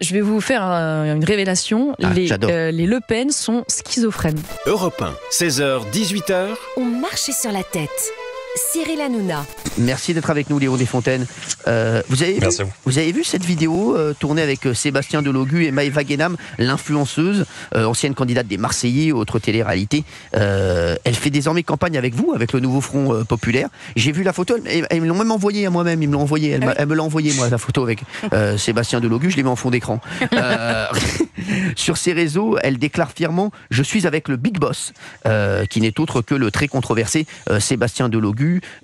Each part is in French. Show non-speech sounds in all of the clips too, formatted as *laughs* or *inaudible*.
Je vais vous faire une révélation. Ah, les, euh, les Le Pen sont schizophrènes. Europe 1, 16h, 18h. On marchait sur la tête. Cyril Hanouna. Merci d'être avec nous, Léon Desfontaines. Euh, vous, avez vu, Merci à vous. vous avez vu cette vidéo euh, tournée avec euh, Sébastien Delogu et Maëva Guénam, l'influenceuse, euh, ancienne candidate des Marseillais, autre télé-réalité. Euh, elle fait désormais campagne avec vous, avec le nouveau Front euh, Populaire. J'ai vu la photo, elle- elle- ils me l'ont même envoyée à moi-même, ils me l'ont envoyée, elle, m'a- elle me l'a envoyée, moi, la photo avec euh, Sébastien Delogu, je l'ai mis en fond d'écran. Euh, *laughs* sur ses réseaux, elle déclare fièrement Je suis avec le Big Boss, euh, qui n'est autre que le très controversé euh, Sébastien Delogu.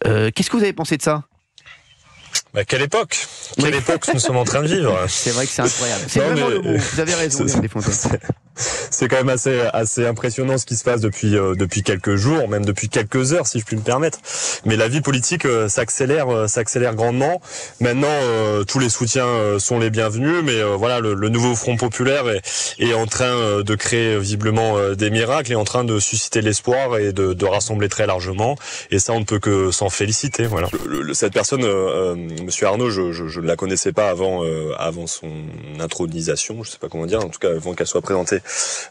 Euh, Qu'est-ce que vous avez pensé de ça? Bah, quelle époque? Quelle Oui. époque nous sommes en train de vivre? *laughs* C'est vrai que c'est incroyable. C'est Non, vraiment mais- le mot. Vous avez raison, C'est- Léon Desfontaines. *laughs* C'est quand même assez assez impressionnant ce qui se passe depuis euh, depuis quelques jours, même depuis quelques heures, si je puis me permettre. Mais la vie politique euh, s'accélère euh, s'accélère grandement. Maintenant, euh, tous les soutiens euh, sont les bienvenus, mais euh, voilà, le, le nouveau Front populaire est, est en train euh, de créer euh, visiblement euh, des miracles, est en train de susciter l'espoir et de, de rassembler très largement. Et ça, on ne peut que s'en féliciter. Voilà. Le- le- cette personne, euh, euh, Monsieur Arnaud, je, je, je ne la connaissais pas avant euh, avant son intronisation, je sais pas comment dire, en tout cas avant qu'elle soit présentée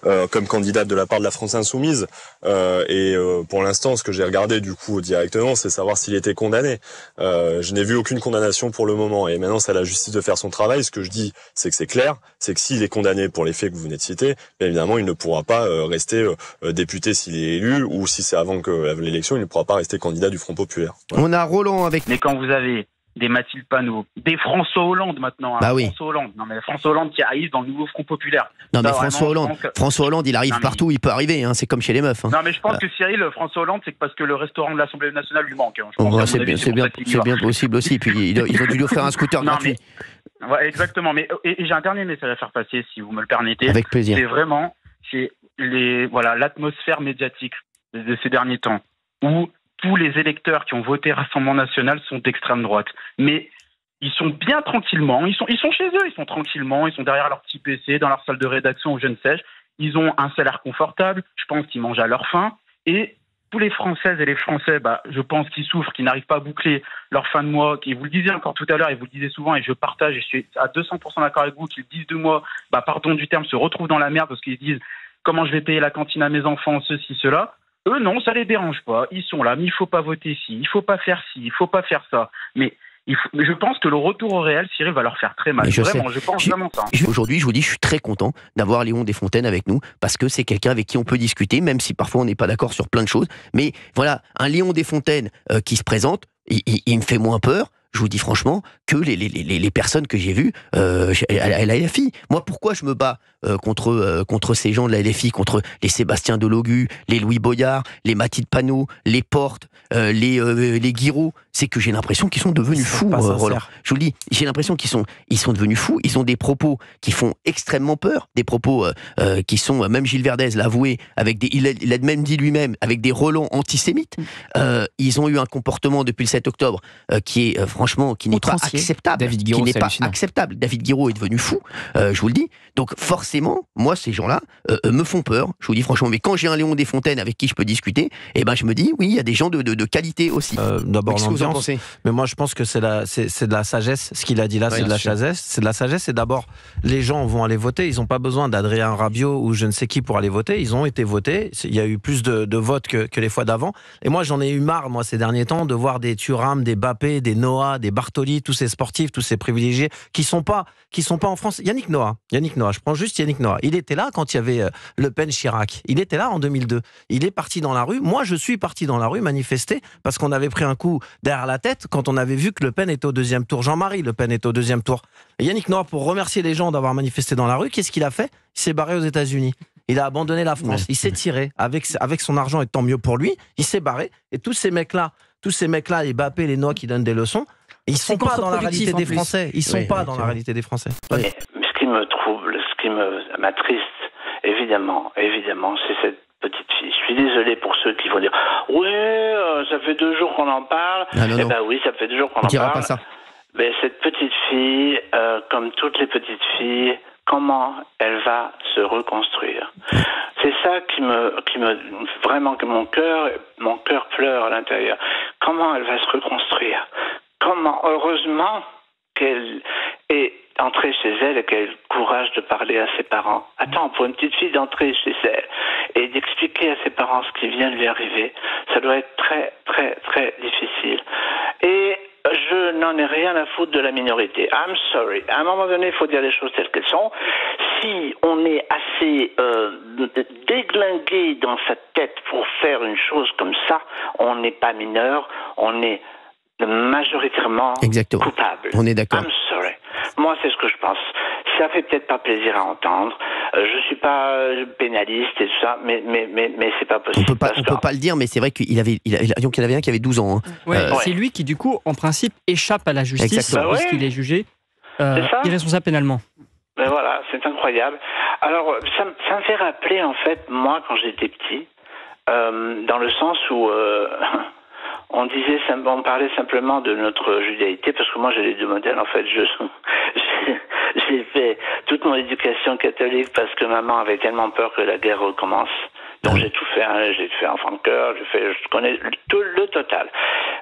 euh, comme candidate de la part de la France Insoumise. Euh, et euh, pour l'instant, ce que j'ai regardé du coup directement, c'est savoir s'il était condamné. Euh, je n'ai vu aucune condamnation pour le moment. Et maintenant, c'est à la justice de faire son travail. Ce que je dis, c'est que c'est clair, c'est que s'il est condamné pour les faits que vous venez de citer, bien évidemment, il ne pourra pas euh, rester député s'il est élu, ou si c'est avant que l'élection, il ne pourra pas rester candidat du Front Populaire. Voilà. On a Roland avec. Mais quand vous avez des Mathilde Panot, des François Hollande maintenant, hein, Bah oui. François Hollande, non mais François Hollande qui arrive dans le nouveau Front Populaire. Non, mais François vraiment, Hollande. que- François Hollande, il arrive Non, mais- partout, il peut arriver. Hein. C'est comme chez les meufs. hein. Non mais je pense Ah. que Cyril, François Hollande, c'est parce que le restaurant de l'Assemblée nationale lui manque. mon c'est bien, bien, bien possible aussi. Puis ils ils ont dû lui offrir un scooter *laughs* Non, gratuit. Ouais, exactement. Mais et, et j'ai un dernier message à faire passer, si vous me le permettez. Avec plaisir. C'est vraiment, c'est les voilà l'atmosphère médiatique de, de ces derniers temps, où tous les électeurs qui ont voté Rassemblement National sont d'extrême droite. Mais ils sont bien tranquillement, ils sont, chez eux, ils sont tranquillement, ils sont derrière leur petit PC, dans leur salle de rédaction ou je ne sais. Ils ont un salaire confortable, je pense qu'ils mangent à leur faim. Et tous les Françaises et les Français, bah, je pense qu'ils souffrent, qu'ils n'arrivent pas à boucler leur fin de mois, qui vous le disiez encore tout à l'heure, et vous le disiez souvent, et je partage, et je suis à 200% d'accord avec vous, qu'ils disent de moi, bah, pardon du terme, se retrouvent dans la merde parce qu'ils disent comment je vais payer la cantine à mes enfants, ceci, cela. Eux, non, ça les dérange pas. Ils sont là, mais il faut pas voter ci, il faut pas faire ci, il faut pas faire ça. Mais, il faut- mais je pense que le retour au réel, Cyril, va leur faire très mal. Mais je vraiment, je pense Je- vraiment ça. Je- Aujourd'hui, je vous dis, je suis très content d'avoir Léon Desfontaines avec nous parce que c'est quelqu'un avec qui on peut discuter, même si parfois on n'est pas d'accord sur plein de choses. Mais voilà, un Léon Desfontaines euh, qui se présente, il, il- il me fait moins peur. Je vous dis franchement que les, les, les, les personnes que j'ai vues euh, à la LFI. Moi, pourquoi je me bats euh, contre, euh, contre ces gens de la LFI, contre les Sébastien Delogu, les Louis Boyard, les Mathilde Panot, les Portes, les, les Guiraud C'est que j'ai l'impression qu'ils sont devenus fous. Roland. Je vous le dis, j'ai l'impression qu'ils sont, ils sont devenus fous. Ils ont des propos qui font extrêmement peur, des propos qui sont, même Gilles Verdez l'a avoué, avec des, il a, il a même dit lui-même, avec des relents antisémites. Euh, ils ont eu un comportement depuis le 7 octobre qui est euh, franchement, qui n'est pas acceptable. David qui Guiraud, n'est pas acceptable. David Guiraud est devenu fou, euh, je vous le dis. Donc forcément, moi, ces gens-là euh, euh, me font peur. Je vous dis franchement, mais quand j'ai un Léon Desfontaines avec qui je peux discuter, eh ben je me dis, oui, il y a des gens de, de, de qualité aussi. Euh, D'abord Qu'est-ce que vous en l'ambiance, pensez? Mais moi je pense que c'est la, c'est, c'est de la sagesse. Ce qu'il a dit là, Ouais, c'est de la sagesse. C'est de la sagesse. Et d'abord, les gens vont aller voter. Ils n'ont pas besoin d'Adrien Rabiot ou je ne sais qui pour aller voter. Ils ont été votés. Il y a eu plus de, de votes que, que les fois d'avant. Et moi, j'en ai eu marre, moi, ces derniers temps, de voir des Thuram, des Bappé, des Noah, des Bartoli, tous ces sportifs, tous ces privilégiés qui sont pas, qui sont pas en France. Yannick Noah, Yannick Noah. Je prends juste Yannick Noah. Il était là quand il y avait euh, Le Pen, Chirac. Il était là en 2002. Il est parti dans la rue. Moi, je suis parti dans la rue manifester parce qu'on avait pris un coup derrière la tête quand on avait vu que Le Pen était au deuxième tour. Jean-Marie Le Pen était au deuxième tour. Et Yannick Noah, pour remercier les gens d'avoir manifesté dans la rue, qu'est-ce qu'il a fait? Il s'est barré aux États-Unis. Il a abandonné la France. Il s'est tiré avec, avec son argent et tant mieux pour lui. Il s'est barré. Et tous ces mecs-là, tous ces mecs-là, les Bappé, les Noix qui donnent des leçons, ils sont pas dans la réalité des. Français. Ils sont pas dans la réalité des Français. Ce qui me trouble, ce qui me m'attriste, évidemment, évidemment, c'est cette petite fille. Je suis désolé pour ceux qui vont dire oui, euh, ça fait deux jours qu'on en parle. Ah, non, eh non. ben oui, ça fait deux jours qu'on On en dira parle. pas ça. Mais cette petite fille, euh, comme toutes les petites filles, comment elle va se reconstruire? C'est ça qui me, qui me, vraiment que mon cœur, mon cœur pleure à l'intérieur. Comment elle va se reconstruire? Heureusement qu'elle et entrer chez elle et qu'elle ait le courage de parler à ses parents. Attends, pour une petite fille d'entrer chez elle et d'expliquer à ses parents ce qui vient de lui arriver, ça doit être très, très, très difficile. Et je n'en ai rien à foutre de la minorité. I'm sorry. À un moment donné, il faut dire les choses telles qu'elles sont. Si on est assez euh, déglingué dans sa tête pour faire une chose comme ça, on n'est pas mineur, on est majoritairement Exactement. coupable. On est d'accord. I'm sorry. Moi, c'est ce que je pense. Ça fait peut-être pas plaisir à entendre. Euh, je suis pas euh, pénaliste et tout ça, mais mais mais mais c'est pas On possible. peut pas, on peut pas le dire, mais c'est vrai qu'il avait, il a- il a- donc il y en avait un qui avait 12 ans. hein. Ouais, Euh, c'est lui qui, du coup, en principe, échappe à la justice Exactement. Bah puisqu'il ouais. est jugé euh, C'est ça irresponsable pénalement. Mais voilà, c'est incroyable. Alors, ça, me- ça me fait rappeler, en fait, moi, quand j'étais petit, euh, dans le sens où euh, *laughs* on disait, on parlait simplement de notre judaïté, parce que moi, j'ai les deux modèles, en fait. Je, *laughs* j'ai- fait toute mon éducation catholique parce que maman avait tellement peur que la guerre recommence. Donc j'ai tout fait, hein, j'ai fait enfant de cœur, j'ai fait, je connais tout le total.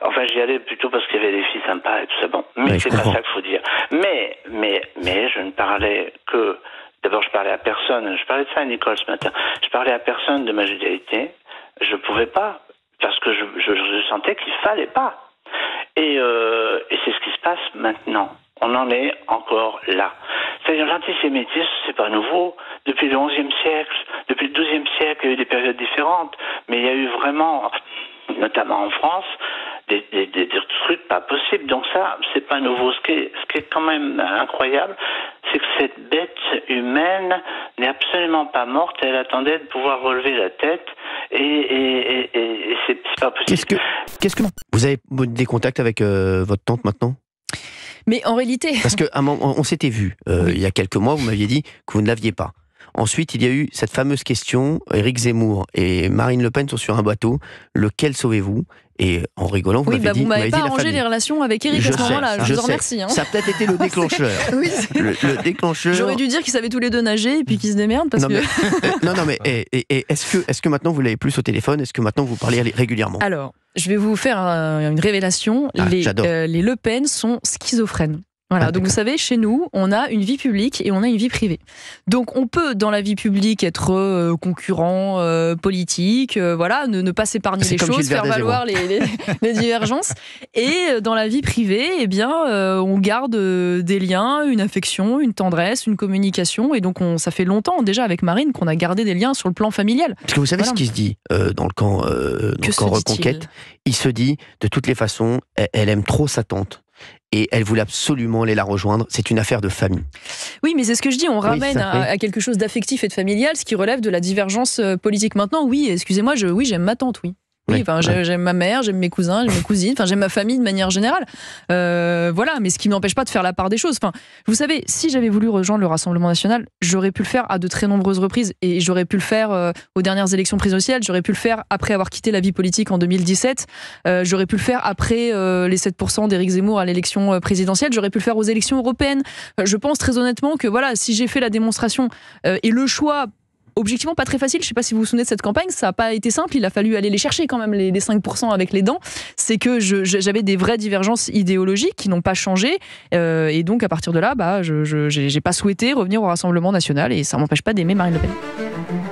Enfin, j'y allais plutôt parce qu'il y avait des filles sympas et tout ça. Bon, mais je c'est pas ça qu'il faut dire. Mais, mais, mais, je ne parlais que. D'abord, je parlais à personne. Je parlais de ça à Nicole ce matin. Je parlais à personne de ma judaïté. Je pouvais pas parce que je, sentais qu'il fallait pas. Et, euh, et c'est ce qui se passe maintenant. On en est encore là. C'est-à-dire l'antisémitisme, c'est pas nouveau. Depuis le XIe siècle, depuis le XIIe siècle, il y a eu des périodes différentes, mais il y a eu vraiment, notamment en France, des, trucs pas possibles. Donc ça, c'est pas nouveau. Ce qui est quand même incroyable, c'est que cette bête humaine n'est absolument pas morte. Elle attendait de pouvoir relever la tête, et, et, et, c'est pas possible. Qu'est-ce que, qu'est-ce que vous avez des contacts avec euh, votre tante maintenant? Mais en réalité, Parce que un moment, on s'était vu euh, il y a quelques mois, vous m'aviez dit que vous ne l'aviez pas. Ensuite, il y a eu cette fameuse question Éric Zemmour et Marine Le Pen sont sur un bateau. Lequel sauvez-vous? Et en rigolant, vous oui, m'avez bah, dit, vous m'avez pas arrangé les relations avec Eric Je à ce moment-là. Je, je vous en remercie. hein. Ça a peut-être été le *laughs* déclencheur. Oui, le, le déclencheur. J'aurais dû dire qu'ils savaient tous les deux nager et puis qu'ils se démerdent parce non, que. mais, *laughs* non, non, mais et- et- et est-ce que, est que maintenant vous l'avez plus au téléphone? Est-ce que maintenant vous parlez régulièrement? Alors, je vais vous faire un- une révélation. Ah, les, euh, les Le Pen sont schizophrènes. Voilà, Ah, donc vous savez, chez nous, on a une vie publique et on a une vie privée. Donc on peut, dans la vie publique, être euh, concurrent euh, politique, euh, voilà, ne, ne pas s'épargner les choses, faire valoir les, les- *laughs* les divergences. Et dans la vie privée, eh bien, on garde des liens, une affection, une tendresse, une communication. Et donc on, ça fait longtemps déjà avec Marine qu'on a gardé des liens sur le plan familial. Parce que vous savez Voilà. ce qui se dit dans le camp, dans le camp Reconquête? Il se dit, de toutes les façons, elle, elle aime trop sa tante. Et elle voulait absolument aller la rejoindre. C'est une affaire de famille. Oui, mais c'est ce que je dis, on ramène à, quelque chose d'affectif et de familial, ce qui relève de la divergence euh, politique. Maintenant, oui, excusez-moi, je, oui, j'aime ma tante, oui. Oui, enfin, ouais. j'aime ma mère, j'aime mes cousins, j'aime mes cousines, enfin, j'aime ma famille de manière générale. Euh, voilà, mais ce qui m'empêche pas de faire la part des choses. Enfin, vous savez, si j'avais voulu rejoindre le Rassemblement national, j'aurais pu le faire à de très nombreuses reprises et j'aurais pu le faire euh, aux dernières élections présidentielles, j'aurais pu le faire après avoir quitté la vie politique en 2017, euh, j'aurais pu le faire après les 7% d'Éric Zemmour à l'élection présidentielle, j'aurais pu le faire aux élections européennes. Je pense très honnêtement que voilà, si j'ai fait la démonstration et le choix objectivement pas très facile. Je sais pas si vous vous souvenez de cette campagne, ça n'a pas été simple. Il a fallu aller les chercher quand même les, les 5% avec les dents. C'est que j'avais des vraies divergences idéologiques qui n'ont pas changé. Euh, et donc à partir de là, bah, je j'ai pas souhaité revenir au Rassemblement national et ça m'empêche pas d'aimer Marine Le Pen.